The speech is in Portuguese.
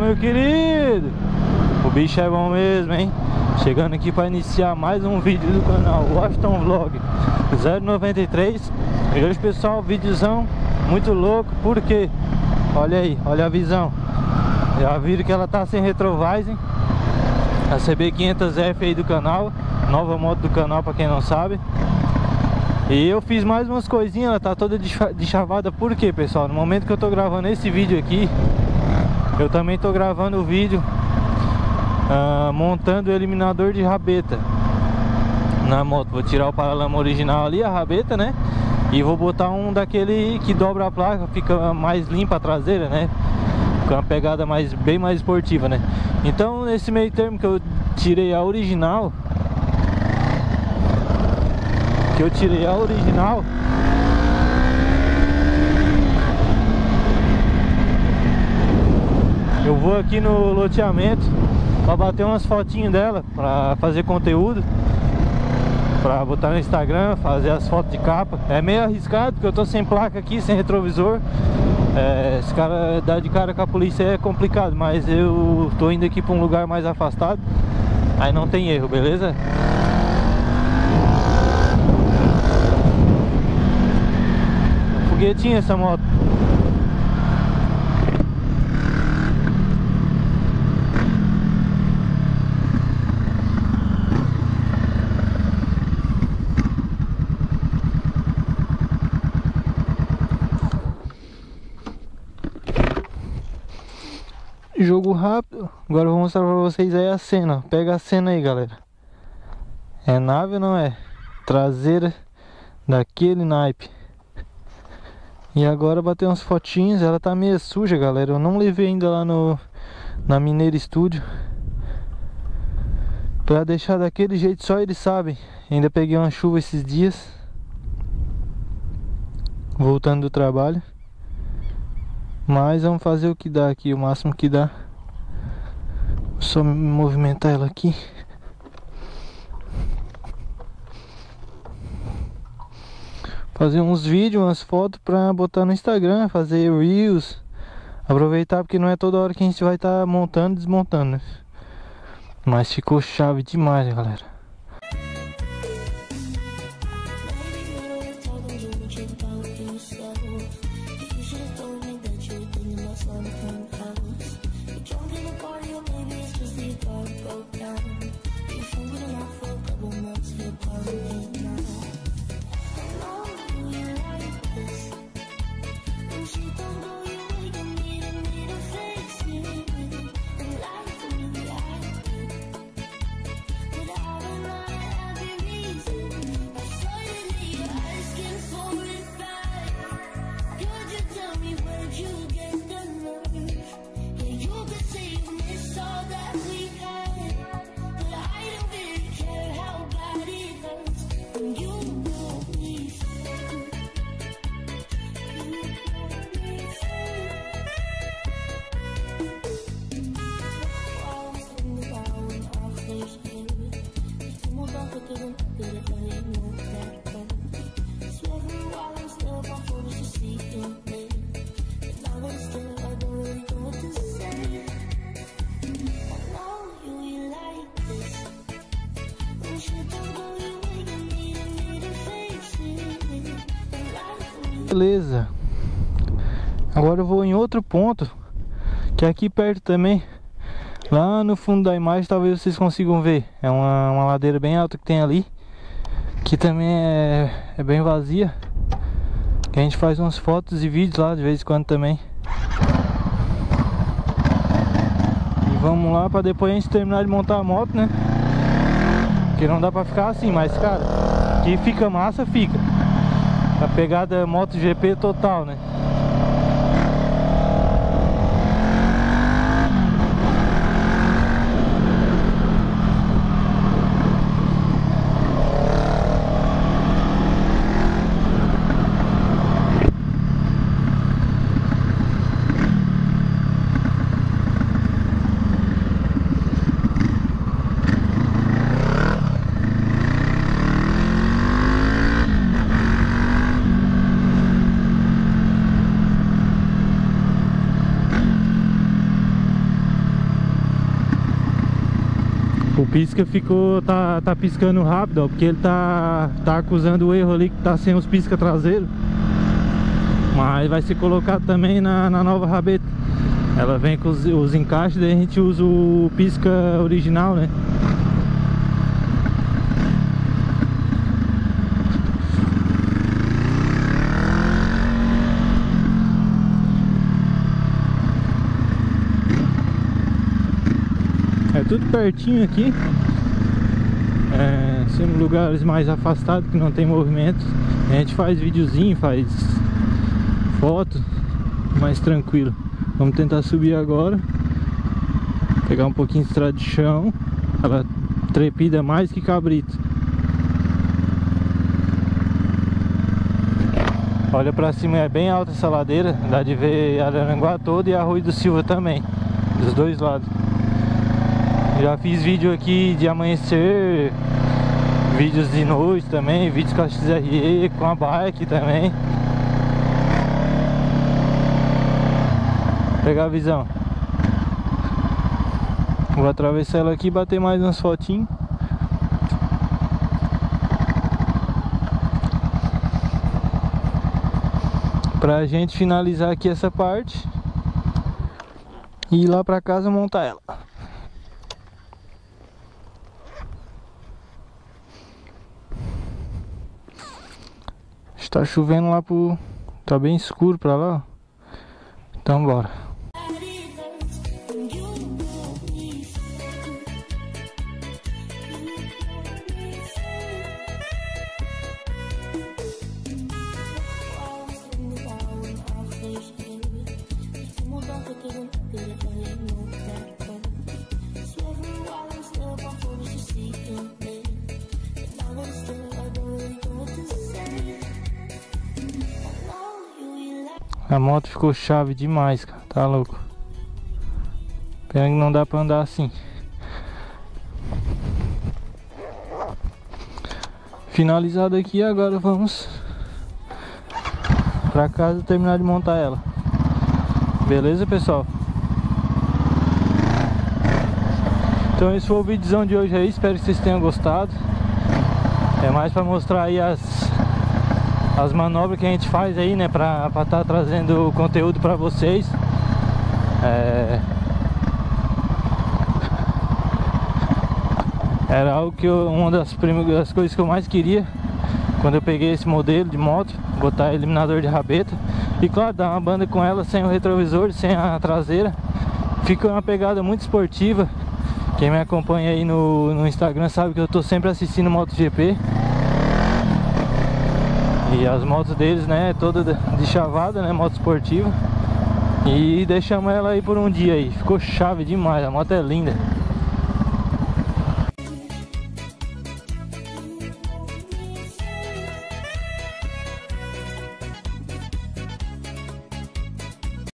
meu querido! O bicho é bom mesmo, hein? Chegando aqui para iniciar mais um vídeo do canal Washington Vlog 093 E hoje pessoal, vídeozão muito louco, porque Olha aí, olha a visão Já viram que ela tá sem retrovising A CB500F aí do canal Nova moto do canal para quem não sabe e eu fiz mais umas coisinhas, ela tá toda deschavada Por quê, pessoal? No momento que eu tô gravando esse vídeo aqui Eu também tô gravando o vídeo uh, Montando o eliminador de rabeta Na moto Vou tirar o paralama original ali, a rabeta, né? E vou botar um daquele que dobra a placa Fica mais limpa a traseira, né? Com uma pegada mais, bem mais esportiva, né? Então, nesse meio termo que eu tirei a original que eu tirei a original vou aqui no loteamento Pra bater umas fotinhas dela Pra fazer conteúdo Pra botar no Instagram, fazer as fotos de capa. É meio arriscado porque eu tô sem placa aqui, sem retrovisor. É, Esse cara dar de cara com a polícia é complicado Mas eu tô indo aqui pra um lugar mais afastado. Aí não tem erro, beleza? foguetinho essa moto Jogo rápido Agora eu vou mostrar pra vocês aí a cena Pega a cena aí galera É nave ou não é? Traseira Daquele naipe e agora bater umas fotinhas, ela tá meio suja, galera. Eu não levei ainda lá no na Mineira Studio. Pra deixar daquele jeito, só eles sabem. Ainda peguei uma chuva esses dias. Voltando do trabalho. Mas vamos fazer o que dá aqui, o máximo que dá. Só movimentar ela aqui. fazer uns vídeos, umas fotos pra botar no Instagram, fazer reels. Aproveitar porque não é toda hora que a gente vai estar tá montando e desmontando. Né? Mas ficou chave demais, galera. 欢。Beleza. Agora eu vou em outro ponto Que é aqui perto também. Lá no fundo da imagem talvez vocês consigam ver. É uma, uma ladeira bem alta que tem ali Que também é, é bem vazia. Que a gente faz umas fotos e vídeos lá de vez em quando também. E vamos lá pra depois a gente terminar de montar a moto, né? Porque não dá pra ficar assim, mas cara Que fica massa, fica a pegada MotoGP total, né? Pisca ficou, tá, tá piscando rápido, ó, porque ele tá, tá acusando o erro ali que tá sem os pisca traseiros. Mas vai ser colocado também na, na nova rabeta. Ela vem com os, os encaixes, daí a gente usa o pisca original, né? É tudo pertinho aqui. É, Sendo lugares mais afastados que não tem movimento. A gente faz videozinho, faz foto Mais tranquilo. Vamos tentar subir agora. Pegar um pouquinho de estrada de chão. Ela trepida mais que cabrito. Olha pra cima, é bem alta essa ladeira. Dá de ver Araranguá todo e a Rui do Silva também Dos dois lados já fiz vídeo aqui de amanhecer Vídeos de noite também Vídeos com a XRE, com a bike também. Pegar a visão. Vou atravessar ela aqui e bater mais umas fotinhas. Pra gente finalizar aqui essa parte E ir lá pra casa montar ela Está chovendo lá pro... Tá bem escuro pra lá, Então bora. A moto ficou chave demais, cara. Tá louco. Pena que não dá pra andar assim. Finalizado aqui, agora vamos pra casa terminar de montar ela. Beleza, pessoal? Então esse foi o vídeo de hoje aí, espero que vocês tenham gostado. É mais pra mostrar aí as as manobras que a gente faz aí, né, pra estar tá trazendo conteúdo pra vocês. É... Era algo que eu, uma das primeiras coisas que eu mais queria quando eu peguei esse modelo de moto, botar eliminador de rabeta. E claro, dar uma banda com ela sem o retrovisor, sem a traseira. Fica uma pegada muito esportiva. Quem me acompanha aí no, no Instagram sabe que eu tô sempre assistindo MotoGP. E as motos deles, né, toda de chavada, né, moto esportiva. E deixamos ela aí por um dia aí. Ficou chave demais, a moto é linda.